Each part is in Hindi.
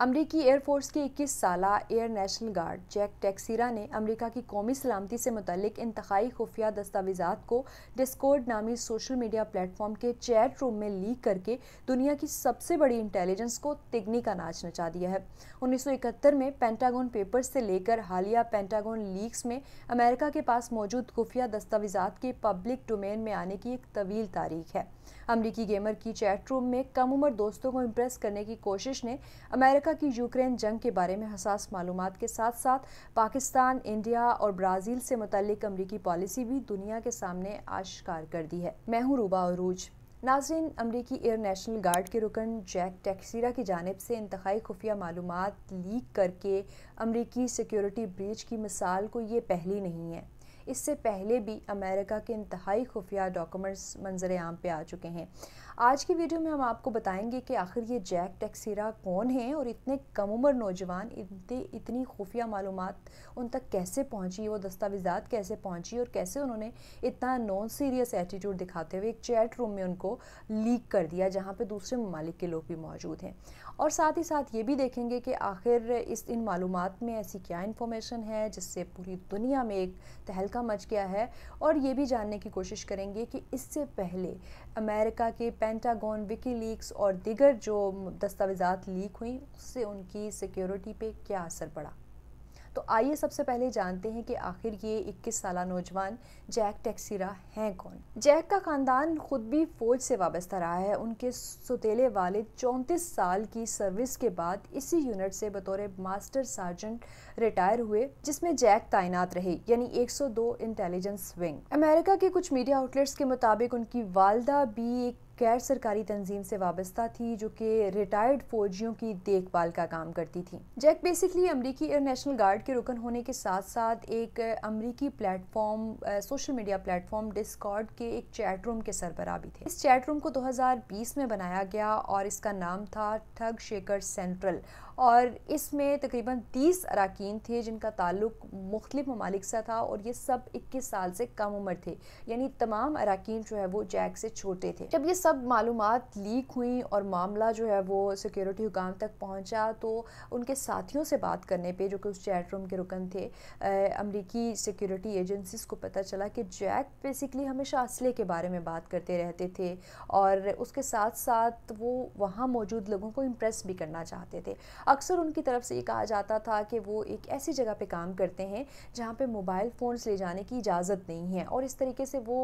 अमरीकी एयरफोर्स के 21 साल air national guard Jack Teixeira ने अमेरिका की कौमी सलामती से मुतलिक इंतहाई खुफिया दस्तावेजात को डिस्कोड नामी सोशल मीडिया प्लेटफॉर्म के चैट रूम में लीक करके दुनिया की सबसे बड़ी इंटेलिजेंस को तिगनी का नाच नचा दिया है। 1971 में पेंटागन पेपर्स से लेकर हालिया पेंटागन लीक्स में अमेरिका के पास मौजूद खुफिया दस्तावेजात के पब्लिक डोमेन में आने की एक तवील तारीख है। अमरीकी गेमर की चैट रूम में कम उम्र दोस्तों को इम्प्रेस करने की कोशिश ने अमेरिका की यूक्रेन जंग के बारे में हसास मालूम के साथ साथ पाकिस्तान, इंडिया और ब्राज़ील से मुतलिक अमरीकी पॉलिसी भी दुनिया के सामने आश्कार कर दी है। मैं हूँ रूबा अरूज। नाजरीन, अमरीकी एयर नेशनल गार्ड के रुकन जैक टैक्सीरा की जानब से इंतहाई खुफिया मालूम लीक करके अमरीकी सिक्योरिटी ब्रीच की मिसाल को ये पहली नहीं है। इससे पहले भी अमेरिका के इंतहाई खुफिया डॉक्यूमेंट्स मंजर आम पे आ चुके हैं। आज की वीडियो में हम आपको बताएँगे कि आखिर ये जैक टेक्सीरा कौन है और इतने कम उम्र नौजवान, इतने, इतनी खुफिया मालूम उन तक कैसे पहुँची, वो दस्तावेज़ात कैसे पहुँची और कैसे उन्होंने इतना नॉन सीरियस एटीट्यूड दिखाते हुए एक चैट रूम में उनको लीक कर दिया जहाँ पर दूसरे ममालिक के लोग भी मौजूद हैं। और साथ ही साथ ये भी देखेंगे कि आखिर इस, इन मालूम में ऐसी क्या इन्फॉर्मेशन है जिससे पूरी दुनिया में एक तहलका मच गया है और ये भी जानने की कोशिश करेंगे कि इससे पहले अमेरिका के पेंटागन विकी लीक्स और दिगर जो दस्तावेज़ात लीक हुई, उससे उनकी सिक्योरिटी पे क्या असर पड़ा। तो आइए सबसे पहले जानते हैं कि आखिर ये 21 साल नौजवान जैक टेक्सीरा हैं कौन? जैक का ख़ानदान खुद भी फ़ौज से वाबस्ता रहा है। उनके सुतेले वालिद चौंतीस साल की सर्विस के बाद इसी यूनिट से बतौर मास्टर सार्जेंट रिटायर हुए, जिसमें जैक तैनात रहे, यानी 102 इंटेलिजेंस विंग। अमेरिका के कुछ मीडिया आउटलेट्स के मुताबिक उनकी वालदा भी एक गैर सरकारी तंजीम से वाबस्ता थी, जो कि रिटायर्ड फौजियों की देखभाल का काम करती थी। जैक बेसिकली अमरीकी एयर नेशनल गार्ड के रुकन होने के साथ साथ एक अमरीकी platform social media platform Discord के एक चैट रूम के सरबरा भी थे। इस चैट रूम को 2020 में बनाया गया और इसका नाम था ठग शेखर सेंट्रल। और इसमें तकरीबन 30 अरकान थे जिनका ताल्लुक मुख्तलिफ़ ममालिक से था और ये सब 21 साल से कम उम्र थे। यानी तमाम अरकान जो है वो जैक से छोटे थे। जब ये सब मालूम लीक हुई और मामला जो है वो सिक्योरिटी हुकाम तक पहुँचा तो उनके साथियों से बात करने पर जो कि उस चैट रूम के रुकन थे अमरीकी सिक्योरिटी एजेंसीज को पता चला कि जैक बेसिकली हमेशा असले के बारे में बात करते रहते थे और उसके साथ साथ वो वहाँ मौजूद लोगों को इम्प्रेस भी करना चाहते थे। अक्सर उनकी तरफ़ से ये कहा जाता था कि वो एक ऐसी जगह पे काम करते हैं जहाँ पे मोबाइल फ़ोन्स ले जाने की इजाज़त नहीं है और इस तरीके से वो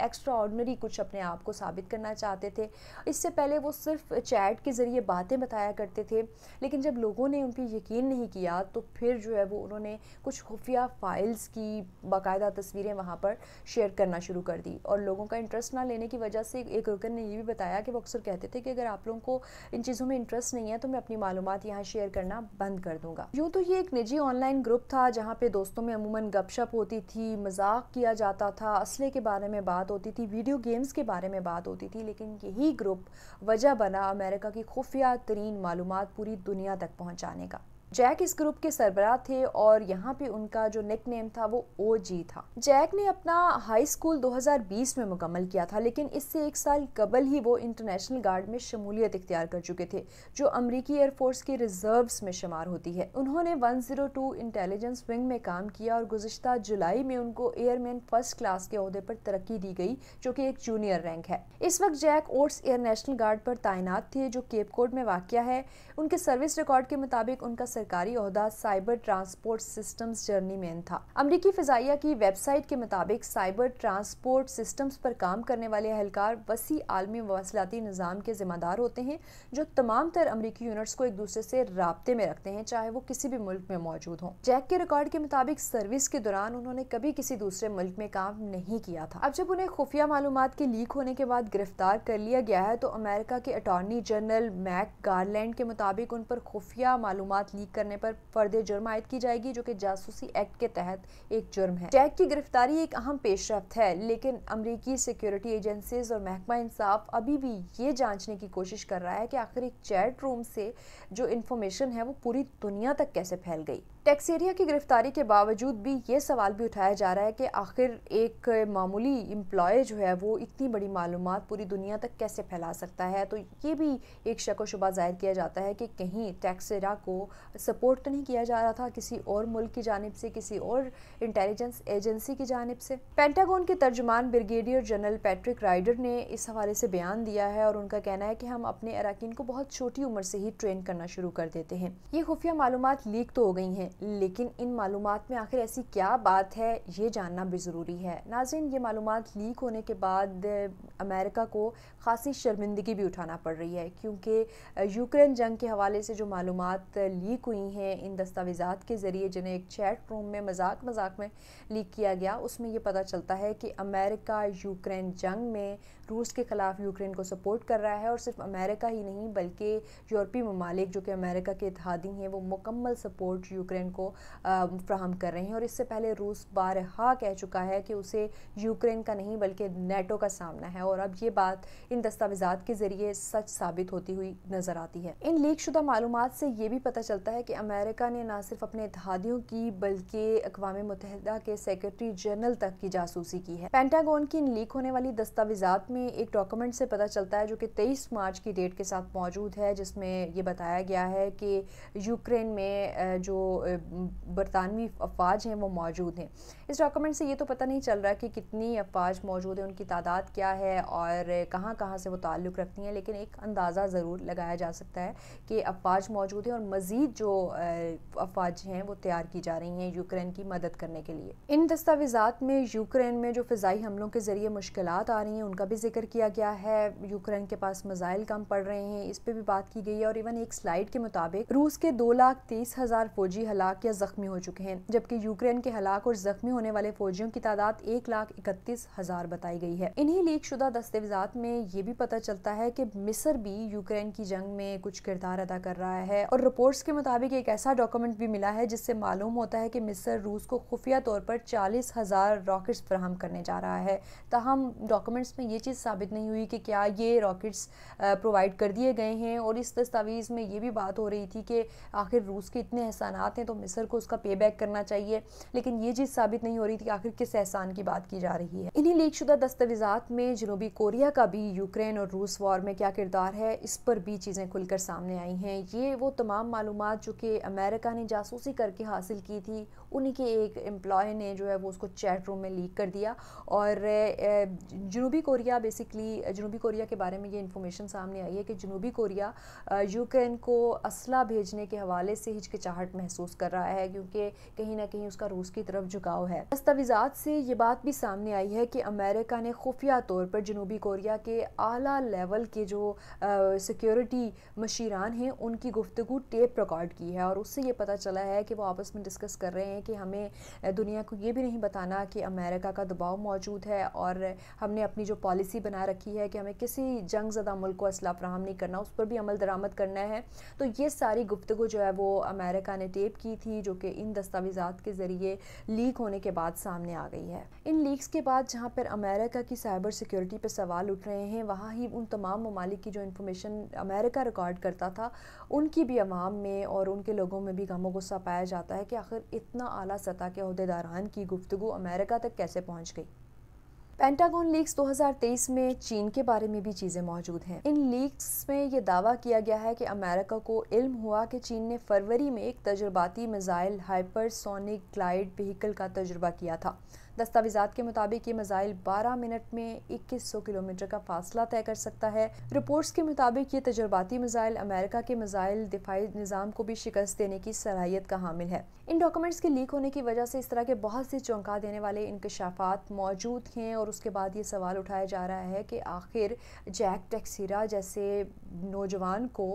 एक्स्ट्रा ऑर्डनरी कुछ अपने आप को साबित करना चाहते थे। इससे पहले वो सिर्फ़ चैट के ज़रिए बातें बताया करते थे, लेकिन जब लोगों ने उन पर यकीन नहीं किया तो फिर जो है वो उन्होंने कुछ खुफिया फाइल्स की बाकायदा तस्वीरें वहाँ पर शेयर करना शुरू कर दी। और लोगों का इंटरेस्ट ना लेने की वजह से एक रुकन ने ये भी बताया कि वो अक्सर कहते थे कि अगर आप लोगों को इन चीज़ों में इंटरेस्ट नहीं है तो मैं अपनी मालूम यहाँ शेयर करना बंद कर दूँगा। यूँ तो ये एक निजी ऑनलाइन ग्रुप था जहाँ पे दोस्तों में अमूमन गपशप होती थी, मज़ाक किया जाता था, असले के बारे में बात होती थी वीडियो गेम्स के बारे में बात होती थी, लेकिन यही ग्रुप वजह बना अमेरिका की खुफिया तरीन मालूम पूरी दुनिया तक पहुँचाने का। जैक इस ग्रुप के सरबराह थे और यहाँ पे उनका जो निक नेम था वो ओ जी था। जैक ने अपना हाई स्कूल 2020 में मुकम्मल किया था, लेकिन इससे एक साल कबल ही वो इंटरनेशनल गार्ड में शमूलियत इख्तियार कर चुके थे, जो अमरीकी एयरफोर्स के रिज़र्व में शुमार होती है। उन्होंने 102 इंटेलिजेंस विंग में काम किया और गुजशत जुलाई में उनको एयरमैन फ़र्स्ट क्लास के अहदे पर तरक्की दी गई, जो कि एक जूनियर रैंक है। इस वक्त जैक ओट्स एयर नेशनल गार्ड पर तैनात थे, जो केप कोड में वाक़ है। उनके सर्विस रिकॉर्ड के मुताबिक उनका सरकारी अहदा cyber transport systems journeyman था। अमरीकी फिजाइया की वेबसाइट के मुताबिक साइबर ट्रांसपोर्ट सिस्टम्स पर काम करने वाले एहलकार वसी आलमी मवासलाती निज़ाम के जिम्मेदार होते हैं, जो तमाम तर अमरीकी यूनिट्स को एक दूसरे से रबते में रखते हैं, चाहे वो किसी भी मुल्क में मौजूद हों। जैक के रिकॉर्ड के मुताबिक सर्विस के दौरान उन्होंने कभी किसी दूसरे मुल्क में काम नहीं किया था। अब जब उन्हें खुफिया मालूम के लीक होने के बाद गिरफ़्तार कर लिया गया है तो अमेरिका के अटॉर्नी जनरल मैक गार्लैंड के मुताबिक उन पर खुफिया मालूम लीक करने पर फर्द जुर्म आयद की जाएगी, जो कि जासूसी एक्ट के तहत एक जुर्म है। जैक की गिरफ्तारी एक अहम पेशरफ है, लेकिन अमरीकी सिक्योरिटी एजेंसीज और महकमा इंसाफ अभी भी ये जाँचने की कोशिश कर रहा है कि आखिर एक चैट रूम से जो इन्फॉर्मेशन है वो पूरी दुनिया तक कैसे फैल गई। टैक्सेरिया की गिरफ्तारी के बावजूद भी ये सवाल भी उठाया जा रहा है कि आखिर एक मामूली एम्प्लॉय जो है वो इतनी बड़ी मालूम पूरी दुनिया तक कैसे फैला सकता है? तो ये भी एक शक व शुबा ज़ाहिर किया जाता है कि कहीं टैक्सेरा को सपोर्ट तो नहीं किया जा रहा था किसी और मुल्क की जानब से, किसी और इंटेलिजेंस एजेंसी की जानब से। पेंटागोन के तर्जुमान ब्रिगेडियर जनरल पैट्रिक राइडर ने इस हवाले से बयान दिया है और उनका कहना है कि हम अपने अरकान को बहुत छोटी उम्र से ही ट्रेन करना शुरू कर देते हैं। ये खुफिया मालूम लीक तो हो गई हैं। लेकिन इन मालूम में आखिर ऐसी क्या बात है, ये जानना भी ज़रूरी है। नाजिन ये मालूम लीक होने के बाद अमेरिका को ख़ासी शर्मिंदगी भी उठाना पड़ रही है, क्योंकि यूक्रेन जंग के हवाले से जो मालूम लीक हुई हैं, इन दस्तावेज़ा के ज़रिए जिन्हें एक चैट रूम में मज़ाक मज़ाक में लीक किया गया, उसमें यह पता चलता है कि अमेरिका यूक्रेन जंग में रूस के ख़िलाफ़ यूक्रेन को सपोर्ट कर रहा है और सिर्फ़ अमेरिका ही नहीं, बल्कि यूरोपीय ममालिक जो कि अमेरिका के इतिहादी हैं, वो मुकम्मल सपोर्ट यूक्रेन को फ्राहम कर रहे हैं और इससे पहले रूस बारहा कह चुका है कि उसे यूक्रेन का नहीं, बल्कि नेटो का सामना है। और अब ये बात इन दस्तावेज़ात के ज़रिए सच साबित होती हुई नज़र आती है। इन लीक शुदा मालूम से ये भी पता चलता है कि अमेरिका ने ना सिर्फ़ अपने इतिहादियों की, बल्कि अकवा मुतहदा के सेक्रेटरी जनरल तक की जासूसी की है। पेंटागोन की इन लीक होने वाली दस्तावेज़ात में एक डॉक्यूमेंट से पता चलता है जो कि 23 मार्च की डेट के साथ मौजूद है, जिसमें ये बताया गया है कि यूक्रेन में जो बरतानवी अफवाज हैं, वो मौजूद हैं। इस डॉक्यूमेंट से ये तो पता नहीं चल रहा कि कितनी अफवाज मौजूद है, उनकी तादाद क्या है और कहाँ कहाँ से वो ताल्लुक़ रखती हैं, लेकिन एक अंदाज़ा ज़रूर लगाया जा सकता है कि अफवाज मौजूद हैं और मज़ीद जो अफवाज हैं, वो तैयार की जा रही हैं यूक्रेन की मदद करने के लिए। इन दस्तावेज़ात में यूक्रेन में जो फ़िज़ाई हमलों के ज़रिए मुश्किल आ रही हैं, उनका भी ज़िक्र किया गया है। यूक्रेन के पास मज़ाइल कम पड़ रहे हैं, इस पर भी बात की गई है और इवन एक स्लाइड के मुताबिक रूस के दो लाख तीस हज़ार फौजी हलाक या जख्मी हो चुके हैं, जबकि यूक्रेन के हलाक और जख्मी होने वाले फौजियों की तादाद एक लाख इकतीस हज़ार बताई गई है। इन्हीं लीक शुदा दस्तावेजात में ये भी पता चलता है कि मिस्र भी यूक्रेन की जंग में कुछ किरदार अदा कर रहा है, और रिपोर्ट्स के मुताबिक एक ऐसा डॉक्यूमेंट भी मिला है जिससे मालूम होता है कि मिस्र रूस को खुफिया तौर पर चालीस हज़ार रॉकेट्स फ्राहम करने जा रहा है। ताहम डॉक्यूमेंट्स में ये चीज़ साबित नहीं हुई कि क्या ये रॉकेट्स प्रोवाइड कर दिए गए हैं, और इस दस्तावेज़ में ये भी बात हो रही थी कि आखिर रूस के इतने एहसानात हैं तो मिस्र को उसका पे बैक करना चाहिए। लेकिन ये चीज़ साबित नहीं हो रही थी आखिर किस एहसान की बात की जा रही है। इन्हीं लीक शुदा दस्तावेजात में जनूबी कोरिया का भी यूक्रेन और रूस वॉर में क्या किरदार है, इस पर भी चीज़ें खुलकर सामने आई हैं। ये वो तमाम मालूम जो कि अमेरिका ने जासूसी करके हासिल की थी उन्हीं के एक एम्प्लॉय ने जो है वो उसको चैट रूम में लीक कर दिया और जनूबी कोरिया बेसिकली जनूबी कोरिया के बारे में ये इन्फॉर्मेशन सामने आई है कि जनूबी कोरिया यूक्रेन को असला भेजने के हवाले से हिचकिचाहट महसूस कर रहा है क्योंकि कहीं ना कहीं उसका रूस की तरफ़ झुकाव है। दस्तावेजात से ये बात भी सामने आई है कि अमेरिका ने खुफिया तौर पर जनूबी कोरिया के आला लेवल के जो सिक्योरिटी मशीरान हैं, उनकी गुफ्तु टेप रिकॉर्ड की है और उससे ये पता चला है कि वो आपस में डिस्कस कर रहे हैं कि हमें दुनिया को ये भी नहीं बताना कि अमेरिका का दबाव मौजूद है और हमने अपनी जो पॉलिसी बना रखी है कि हमें किसी जंग ज़दा मुल्क को असला फ्राहम नहीं करना, उस पर भी अमल दरामद करना है। तो ये सारी गुफ्तु जो है वो अमेरिका ने टेप की थी जो कि इन दस्तावेज़ा के ज़रिए लीक होने के बाद सामने आ गई है। इन लीक्स के बाद जहाँ पर अमेरिका की साइबर सिक्योरिटी पर सवाल उठ रहे हैं, वहाँ ही उन तमाम ममालिक की जो इन्फॉर्मेशन अमेरिका रिकॉर्ड करता था, उनकी भी अवाम में और उनके लोगों में भी गमो गुस्सा पाया जाता है कि आखिर इतना अली सतह के अहदेदारान की गुफ्तु अमेरिका तक कैसे पहुँच गई? पेंटागन लीक्स 2023 में चीन के बारे में भी चीज़ें मौजूद हैं। इन लीक्स में ये दावा किया गया है कि अमेरिका को इल्म हुआ कि चीन ने फरवरी में एक तजुर्बाती मिज़ाइल हाइपरसोनिक ग्लाइड व्हीकल का तजुर्बा किया था। दस्तावेजात के मुताबिक ये मिज़ाइल 12 मिनट में 2100 किलोमीटर का फासला तय कर सकता है। रिपोर्ट्स के मुताबिक ये तजर्बाती मिज़ाइल अमेरिका के मिज़ाइल दिफाई निज़ाम को भी शिकस्त देने की सलाहियत का हामिल है। इन डॉक्यूमेंट्स के लीक होने की वजह से इस तरह के बहुत से चौंका देने वाले इंकशाफात मौजूद हैं और उसके बाद ये सवाल उठाया जा रहा है कि आखिर जैक टेक्सीरा जैसे नौजवान को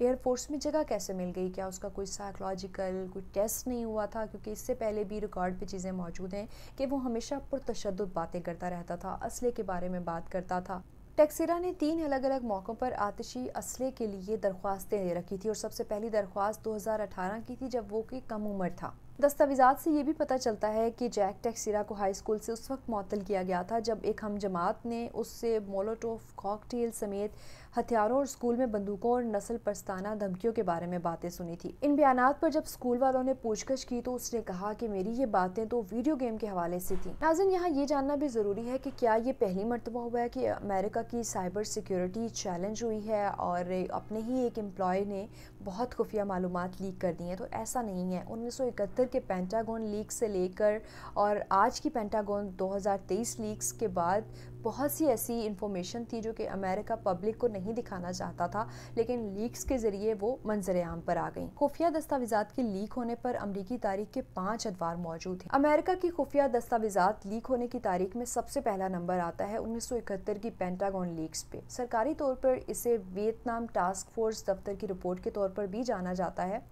एयरफोर्स में जगह कैसे मिल गई? क्या उसका कोई साइकोलॉजिकल कोई टेस्ट नहीं हुआ था? क्योंकि इससे पहले भी रिकॉर्ड पे चीज़ें मौजूद हैं कि वो हमेशा पुरतशद बातें करता रहता था, असले के बारे में बात करता था। टेक्सिरा ने तीन अलग अलग मौक़ों पर आतिशी असले के लिए दरख्वास्तें दे रखी थी और सबसे पहली दरख्वास्त 2018 की थी, जब वो की कम उम्र था। दस्तावेजात से ये भी पता चलता है कि जैक टेक्सिरा को हाई स्कूल से उस वक्त मअतल किया गया था, जब एक हम जमात ने उससे मोलोटोफ कॉकटेल समेत हथियारों और स्कूल में बंदूकों और नस्ल परस्ताना धमकियों के बारे में बातें सुनी थी। इन बयान पर जब स्कूल वालों ने पूछगछ की तो उसने कहा कि मेरी ये बातें तो वीडियो गेम के हवाले से थी। नाजिन, यहाँ ये जानना भी ज़रूरी है कि क्या ये पहली मरतबा हुआ है कि अमेरिका की साइबर सिक्योरिटी चैलेंज हुई है और अपने ही एक एम्प्लॉय ने बहुत खुफिया मालूम लीक कर दी हैं? तो ऐसा नहीं है। उन्नीस सौ इकहत्तर के पेंटागन लीक से लेकर और आज की पेंटागन 2023 लीक्स के बाद बहुत सी ऐसी इंफॉर्मेशन थी जो कि अमेरिका पब्लिक को नहीं दिखाना चाहता था, लेकिन लीक्स के ज़रिए वो मंजर आम पर आ गई। खुफिया दस्तावेजात के लीक होने पर अमरीकी तारीख के पाँच अदवार मौजूद हैं। अमेरिका की खुफिया दस्तावेजात लीक होने की तारीख में सबसे पहला नंबर आता है उन्नीस सौ इकहत्तर की पेंटागन लीक्स पे। सरकारी तौर पर इसे वियतनाम टास्क फोर्स दफ्तर की रिपोर्ट के तौर पर भी जाना जाता है।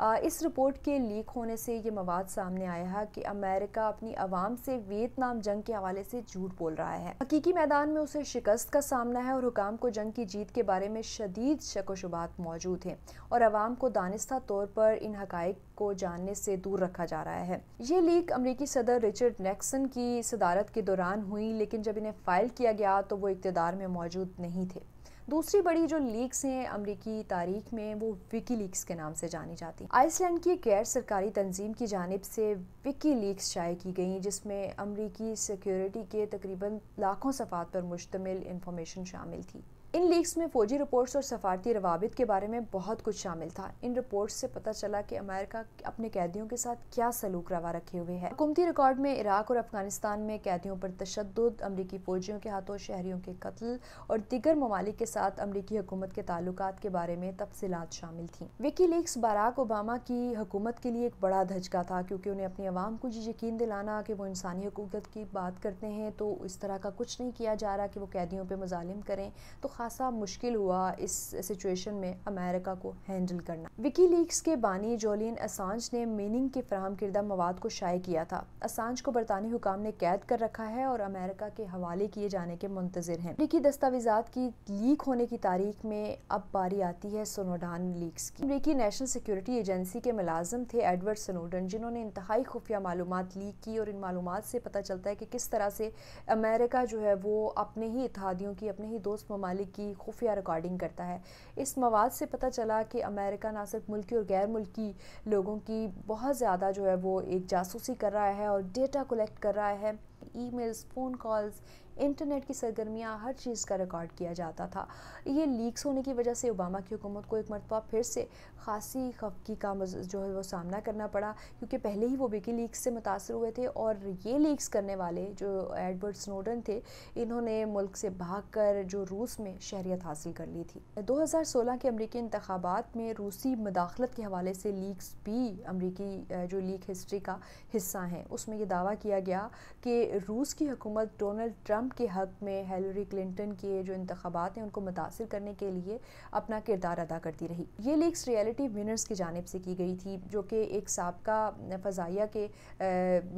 इस रिपोर्ट के लीक होने से ये मवाद सामने आया है कि अमेरिका अपनी आवाम से वियतनाम जंग के हवाले से झूठ बोल रहा है। हकीकी मैदान में उसे शिकस्त का सामना है और हुकाम को जंग की जीत के बारे में शदीद शक शुबात मौजूद हैं और आवाम को दानिस्ता तौर पर इन हकाइक को जानने से दूर रखा जा रहा है। ये लीक अमरीकी सदर रिचर्ड नैक्सन की सदारत के दौरान हुई, लेकिन जब इन्हें फ़ाइल किया गया तो वो इकतदार में मौजूद नहीं थे। दूसरी बड़ी जो लीक्स हैं अमरीकी तारीख में, वो विकी लीक्स के नाम से जानी जाती आइसलैंड की गैर सरकारी तंजीम की जानब से विकी लीक्स शाये की गई, जिसमें अमरीकी सिक्योरिटी के तकरीबन लाखों सफ़ात पर मुश्तमिल इंफॉर्मेशन शामिल थी। इन लीक्स में फौजी रिपोर्ट्स और सफारती रवाबित के बारे में बहुत कुछ शामिल था। इन रिपोर्ट्स से पता चला कि अमेरिका अपने कैदियों के साथ क्या सलूक रवा रखे हुए है। हुकूमती रिकॉर्ड में इराक और अफ़गानिस्तान में कैदियों पर तशद अमरीकी फौजियों के हाथों शहरियों के कत्ल और दिगर ममालिक के साथ अमरीकी हुकूमत के ताल्लुक के बारे में तफसीत शामिल थी। विकी लीक्स बाराक ओबामा की हुकूमत के लिए एक बड़ा धचका था क्योंकि उन्हें अपनी आवाम को यकीन दिलाना कि वो इंसानी हकूकत की बात करते हैं तो इस तरह का कुछ नहीं किया जा रहा कि वो कैदियों पर मुजालिम करें। तो खासा मुश्किल हुआ इस सिचुएशन में अमेरिका को हैंडल करना। विकी लीक्स के बानी जोलियन असांज ने मीनिंग के फ्राहम करदा मवाद को शाये किया था। असांज को बरतानी हुकाम ने कैद कर रखा है और अमेरिका के हवाले किए जाने के मुंतजर हैं। अमरीकी दस्तावेजात की लीक होने की तारीख में अब बारी आती है सोनोडान लीक्स की। अमरीकी नेशनल सिक्योरिटी एजेंसी के मुलाजम थे एडवर्ड सनोडन जिन्होंने इंतहाई खुफिया मालूम लीक की और इन मालूम से पता चलता है कि किस तरह से अमेरिका जो है वो अपने ही इतिहादियों की, अपने ही दोस्त ममालिक की खुफिया रिकॉर्डिंग करता है। इस मवाद से पता चला कि अमेरिका ना सिर्फ़ मुल्की और गैर मुल्की लोगों की बहुत ज़्यादा जो है वो एक जासूसी कर रहा है और डेटा कलेक्ट कर रहा है। ईमेल्स फ़ोन कॉल्स इंटरनेट की सरगर्मियाँ हर चीज़ का रिकॉर्ड किया जाता था। ये लीक्स होने की वजह से ओबामा की हुकूमत को एक मरतबा फिर से खासी खफकी का जो है वो सामना करना पड़ा, क्योंकि पहले ही वो विकी लीक्स से मुतासर हुए थे और ये लीक्स करने वाले जो एडवर्ड स्नोडन थे, इन्होंने मुल्क से भाग कर जो रूस में शहरीत हासिल कर ली थी। 2016 के अमरीकी इंतबात में रूसी मदाखलत के हवाले से लीक्स भी अमरीकी जो लीक हिस्ट्री का हिस्सा हैं। उसमें यह दावा किया गया कि रूस की हुकूमत डोनल्ड ट्रंप ट्रंप के हक में हेलरी क्लिंटन के जो इंतबात हैं, उनको मुतासर करने के लिए अपना किरदार अदा करती रही। ये लीक्स रियलिटी विनर्स की जानब से की गई थी, जो कि एक सबका फ़जाइया के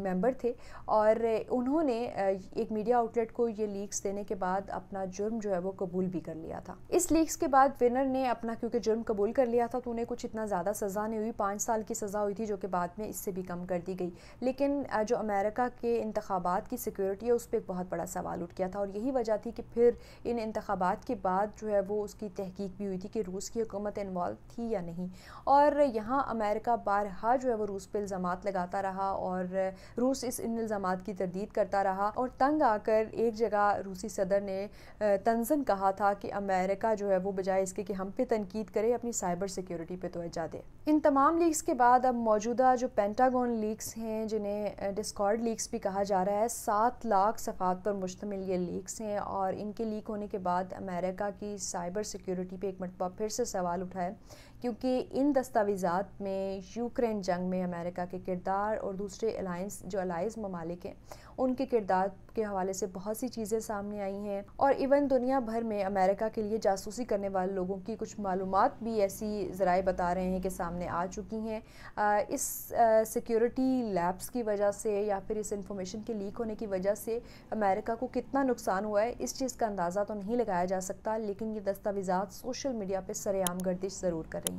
मेंबर थे और उन्होंने एक मीडिया आउटलेट को ये लीक्स देने के बाद अपना जुर्म जो है वो कबूल भी कर लिया था। इस लीक्स के बाद विनर ने अपना, क्योंकि जुर्म कबूल कर लिया था तो उन्हें कुछ इतना ज़्यादा सज़ा नहीं हुई। पाँच साल की सज़ा हुई थी, जो कि बाद में इससे भी कम कर दी गई। लेकिन जो अमेरिका के इंतबात की सिक्योरिटी है, उस पर एक बहुत बड़ा सवाल उठ किया था और यही वजह थी कि फिर इन इंतबात के बाद जो है वो उसकी तहकीक भी हुई थी कि रूस की हुकूमत इन्वॉल्व थी या नहीं। और यहाँ अमेरिका बारहा जो है वो रूस पर इल्ज़ाम लगाता रहा और रूस इस इन इल्ज़ाम की तरदीद करता रहा और तंग आकर एक जगह रूसी सदर ने तंजन कहा था कि अमेरिका जो है वो बजाय इसके कि हम पे तनकीद करे, अपनी साइबर सिक्योरिटी पे तोज्जा दे। इन तमाम लीक्स के बाद अब मौजूदा जो पेंटागन लीक्स हैं, जिन्हें डिस्कॉर्ड लीक्स भी कहा जा रहा है, सात लाख सफ़ात पर मुश्तमिल ये लीक्स हैं और इनके लीक होने के बाद अमेरिका की साइबर सिक्योरिटी पे एक मरतबा फिर से सवाल उठा है क्योंकि इन दस्तावेज़ात में यूक्रेन जंग में अमेरिका के किरदार और दूसरे अलाइंस जो अलाइज ममालिक हैं, उनके किरदार के हवाले से बहुत सी चीज़ें सामने आई हैं। और इवन दुनिया भर में अमेरिका के लिए जासूसी करने वाले लोगों की कुछ मालूम भी ऐसी ज़राए बता रहे हैं कि सामने आ चुकी हैं। इस सिक्योरिटी लैब्स की वजह से या फिर इस इंफॉर्मेशन के लीक होने की वजह से अमेरिका को कितना नुकसान हुआ है, इस चीज़ का अंदाज़ा तो नहीं लगाया जा सकता, लेकिन ये दस्तावेज़ात सोशल मीडिया पर सरेआम गर्दिश ज़रूर करें